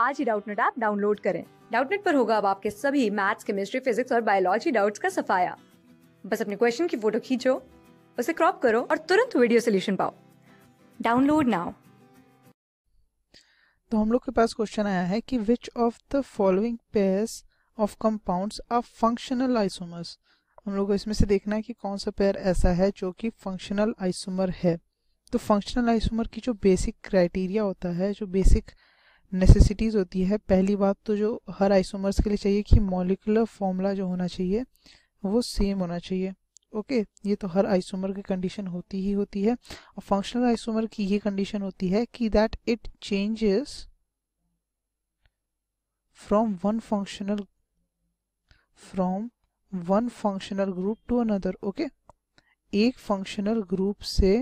आज ही Doubtnut app download करें। डाउटनेट पर होगा अब आपके सभी मैथ्स, केमिस्ट्री, फिजिक्स और बायोलॉजी डाउट्स का सफाया। बस अपने क्वेश्चन की फ़ोटो खींचो, उसे क्रॉप करो और तुरंत वीडियो सोल्यूशन पाओ। Download now. तो हम लोग के पास क्वेश्चन आया है कि which of the following pairs of compounds are functional isomers हम लोग को इसमें से देखना है कि कौन सा पेयर ऐसा है जो कि फंक्शनल आइसोमर है। तो फंक्शनल आइसोमर की जो बेसिक क्राइटेरिया होता है, जो बेसिक नेसेसिटीज़ होती है, पहली बात तो जो हर आइसोमर्स के लिए चाहिए कि मॉलिकुलर फॉर्मूला जो होना चाहिए, वो सेम होना चाहिए। ओके ये तो हर आइसोमर की कंडीशन होती ही होती है। और फंक्शनल आइसोमर की ये कंडीशन होती है कि that it changes from one functional from one functional group to another okay एक फंक्शनल ग्रुप से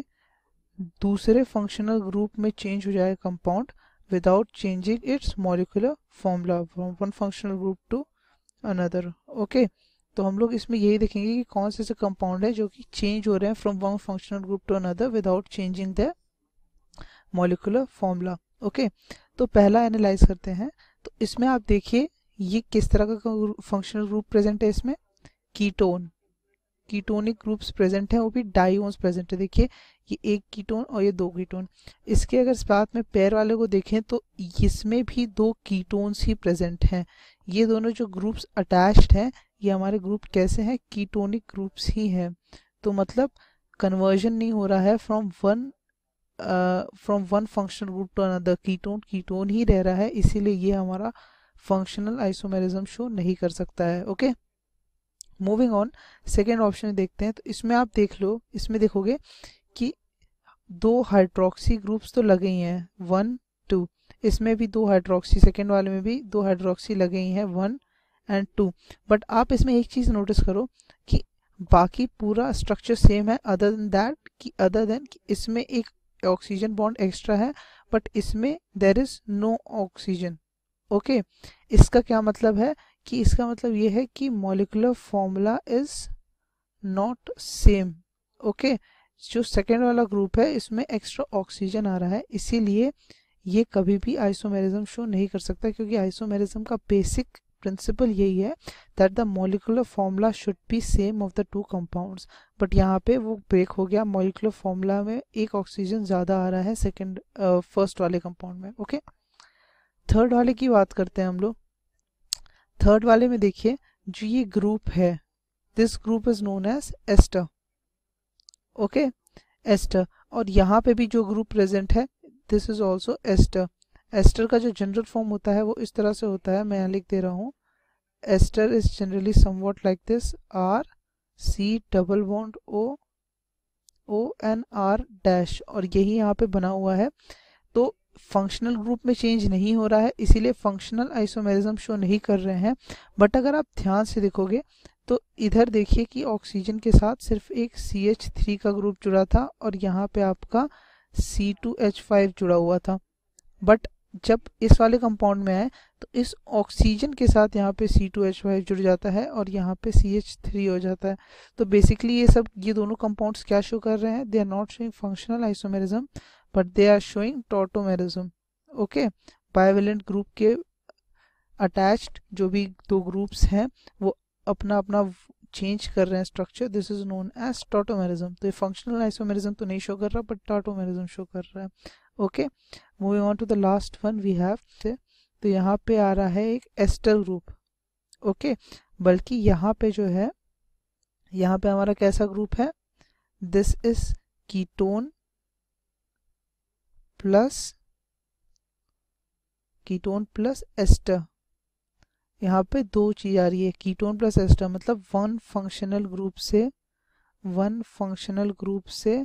दूसरे फंक्शनल ग्रुप में चेंज हो जाए compound without changing its molecular formula from one functional group to another okay तो हम लोग इसमें यही देखेंगे कि कौन से ऐसे कंपाउंड है जो कि चेंज हो रहे हैं from one functional group to another without changing the molecular formula okay तो पहला एनालाइज करते हैं। तो इसमें आप देखिए, ये किस तरह का फंक्शनल ग्रुप प्रेजेंट है इसमें? कीटोन कीटोनिक ग्रुप्स प्रेजेंट हैं, वो भी डाइओन्स प्रेजेंट है। देखिए, ये एक कीटोन और ये दो कीटोन इसके अगर साथ में पैर वाले को देखें तो इसमें भी दो कीटोन्स ही प्रेजेंट हैं। ये दोनों जो ग्रुप्स अटैच्ड हैं, ये हमारे ग्रुप कैसे हैं? कीटोनिक ग्रुप्स ही हैं। तो मतलब कन्वर्जन नहीं हो रहा है from one from one functional group to another ketone ketone ही रह रहा है, इसीलिए ये हमारा फंक्शनल आइसोमेरिज्म शो नहीं कर सकता है okay okay? Moving on second option देखते हैं तो इसमें आप देख लो, इसमें देखोगे कि दो हाइड्रोक्सी ग्रुप्स तो लगे ही हैं वन टू इसमें भी दो हाइड्रोक्सी सेकेंड वाले में भी दो हाइड्रोक्सी लगे ही हैं वन एंड टू बट आप इसमें एक चीज़ नोटिस करो कि बाकी पूरा स्ट्रक्चर सेम है अदर देन दैट कि अदर देन कि इसमें एक ऑक्सीजन बॉन्ड एक्स्ट्रा है बट इसमें there is no oxygen okay इसका क्या मतलब है? कि इसका मतलब ये है कि molecular formula is not same okay जो सेकेंड वाला ग्रुप है इसमें एक्स्ट्रा ऑक्सीजन आ रहा है इसीलिए ये कभी भी आइसोमेरिज्म शो नहीं कर सकता क्योंकि आइसोमेरिज्म का बेसिक प्रिंसिपल यही है that the molecular formula should be same of the two compounds but यहाँ पे वो ब्रेक हो गया मॉलिकुलर फॉर्मूला में एक ऑक्सीजन ज़्यादा आ रहा है सेकेंड फ़र्स्ट uh, वाले कंपाउंड में ओके okay? थर्ड वाले की बात करते हैं हम लोग। थर्ड वाले में देखिए, जो ये ग्रुप है this group is known as ester okay ester और यहाँ पे भी जो ग्रुप प्रेजेंट है this is also ester ester का जो जनरल फॉर्म होता है, वो इस तरह से होता है, मैं यहाँ लिख दे रहा हूँ। Ester is generally somewhat like this R C double bond O O N R dash और यही यहाँ पे बना हुआ है। फंक्शनल ग्रुप में चेंज नहीं हो रहा है, इसीलिए फंक्शनल आइसोमेरिज्म शो नहीं कर रहे हैं। बट अगर आप ध्यान से देखोगे तो इधर देखिए कि ऑक्सीजन के साथ सिर्फ़ एक सी एच थ्री का ग्रुप जुड़ा था और यहाँ पे आपका सी टू एच फाइव जुड़ा हुआ था। बट जब इस वाले कंपाउंड में आए तो इस ऑक्सीजन के साथ यहाँ पे सी टू एच फाइव जुड़ जाता है और यहाँ पे सी एच थ्री हो जाता है। तो बेसिकली ये सब, ये दोनों कंपाउंड्स क्या शो कर रहे हैं? They are not showing functional isomerism but they are showing tautomerism okay bivalent group के अटैच्ड जो भी दो ग्रुप्स हैं, वो अपना अपना चेंज कर रहे हैं structure this is known as tautomerism तो ये फंक्शनल आइसोमेरिज्म तो नहीं शो कर रहा बट टोटोमेरिज्म शो कर रहा है. Okay moving on to the last one we have तो यहाँ पे आ रहा है एक एस्टर ग्रुप ओके बल्कि यहाँ पे जो है, यहाँ पे हमारा कैसा ग्रुप है? This is ketone plus ketone plus ester. यहाँ पे दो चीज़ आ रही है। कीटोन प्लस एस्टर मतलब वन फंक्शनल ग्रुप से वन फंक्शनल ग्रुप से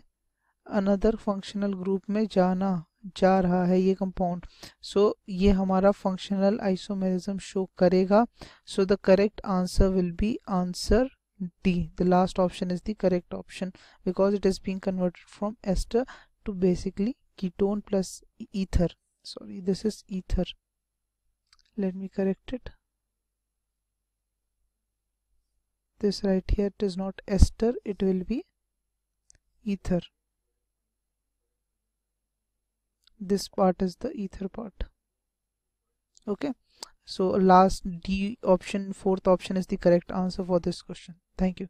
अनदर फंक्शनल ग्रुप में जाना जा रहा है ये कंपाउंड सो so, ये हमारा फंक्शनल आइसोमेरिज्म शो करेगा। So the correct answer will be answer D the last option is the correct option because it is being converted from ester to basically ketone plus ether. Sorry this is ether. Let me correct it. This right here it is not ester it will be ether. This part is the ether part. Okay? So last d option fourth option is the correct answer for this question. Thank you